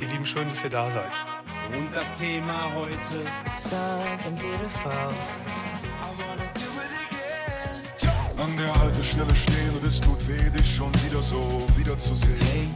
Ihr Lieben, schön, dass ihr da seid. Und das Thema heute Something beautiful. An der Haltestelle stehen und es tut weh, dich schon wieder so wiederzusehen. Hey,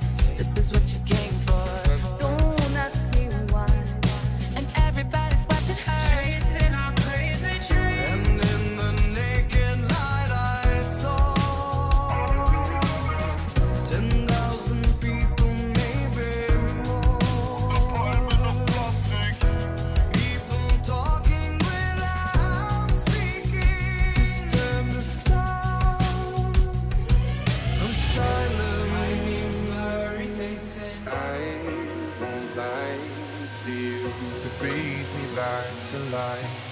to you to breathe me back to life.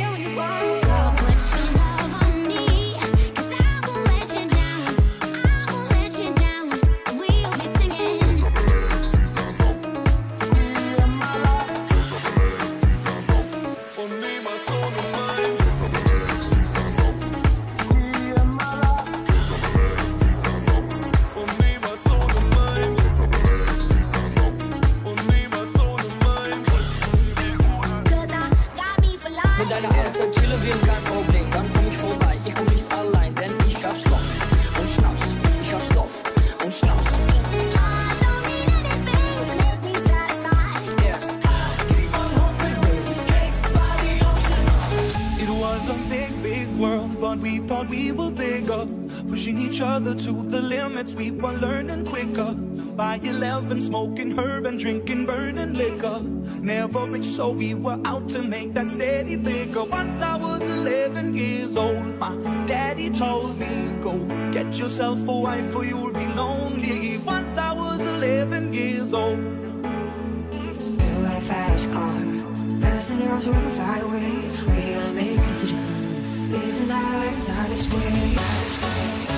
that's what I hear when we thought we were bigger. Pushing each other to the limits, we were learning quicker. By 11, smoking herb and drinking burning liquor. Never rich, so we were out to make that steady figure. Once I was 11 years old, my daddy told me, Go get yourself a wife, or you'll be lonely. Once I was 11 years old. You got a fast car, fast enough to fly away. We gonna make it isn't I like that this way?